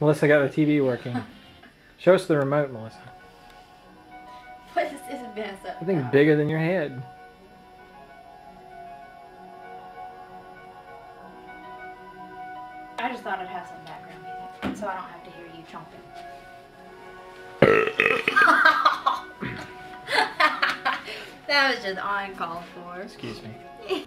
Melissa got the TV working. Show us the remote, Melissa. What is this mess up? I think it's bigger than your head. I just thought I'd have some background music so I don't have to hear you chomping. that was just uncalled for. Excuse me.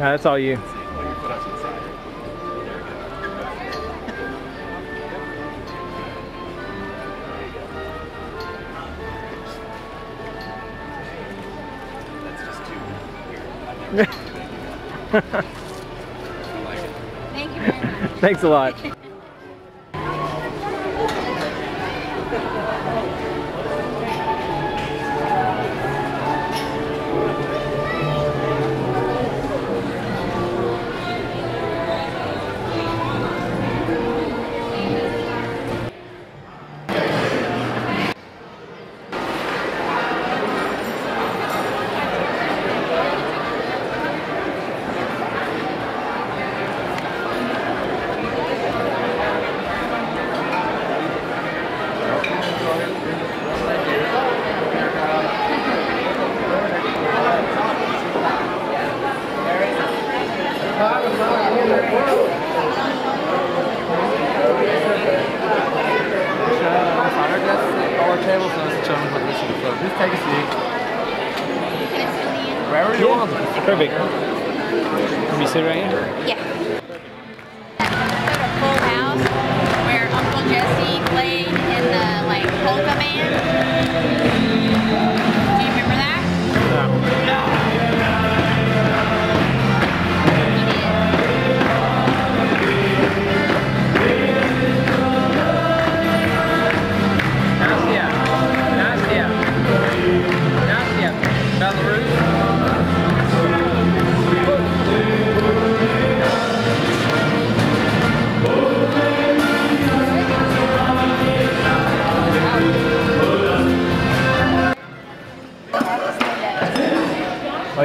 No, that's all you. Thank you very much. Thanks a lot. Perfect. Can you sit right here? Yeah. Full House, where Uncle Jesse played in the like polka band.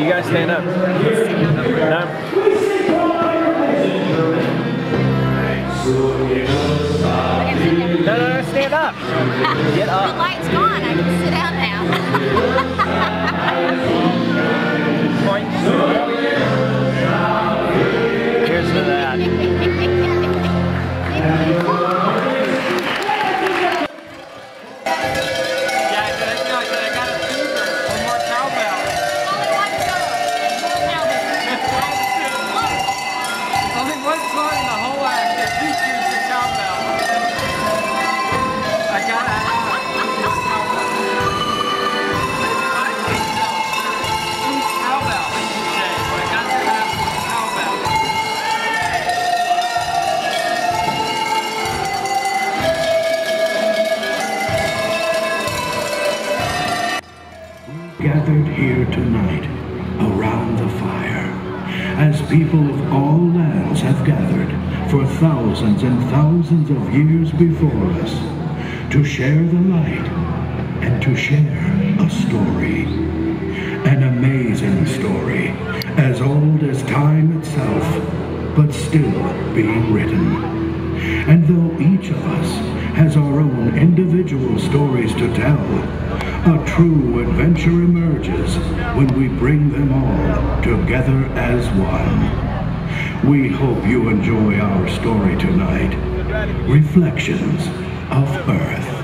You guys stand up. No? No, no, no, stand up. Get up. The light's gone. I can sit down now. gathered here tonight around the fire, as people of all lands have gathered for thousands and thousands of years before us, to share the light and to share a story. An amazing story, as old as time itself, but still being written. And though each of us has our own individual stories to tell, a true adventure emerges when we bring them all together as one. We hope you enjoy our story tonight, Reflections of Earth.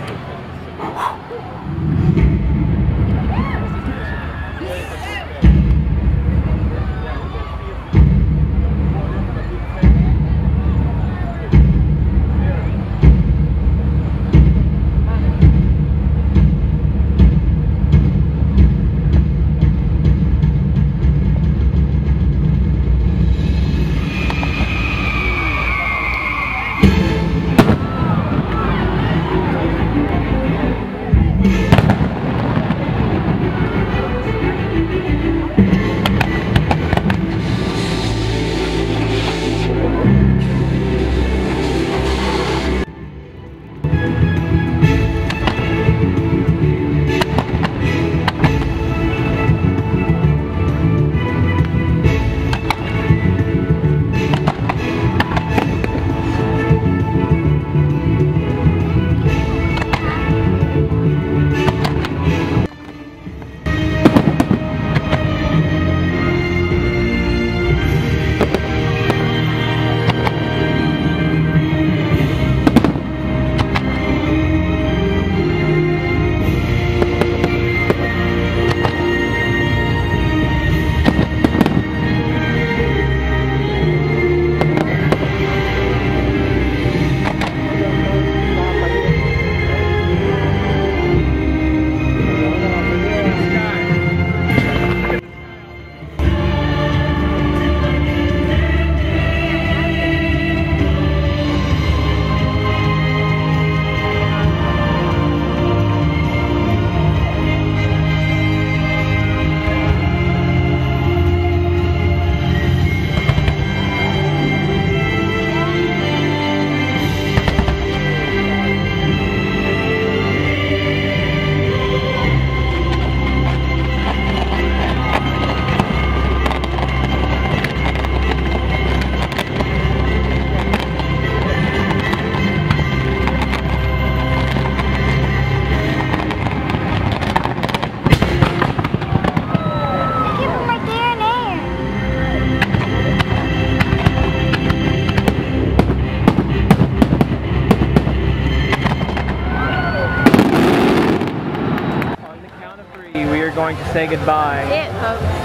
Going to say goodbye It,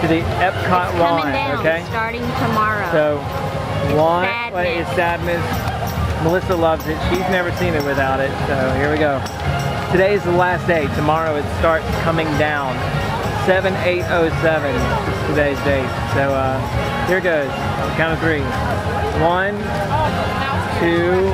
to the Epcot line, down okay? starting tomorrow. So, one, sadness. it's sadness. Melissa loves it. She's never seen it without it. So here we go. Today is the last day. Tomorrow it starts coming down. 7807 is today's date. So uh, here goes. Count of three. One, two,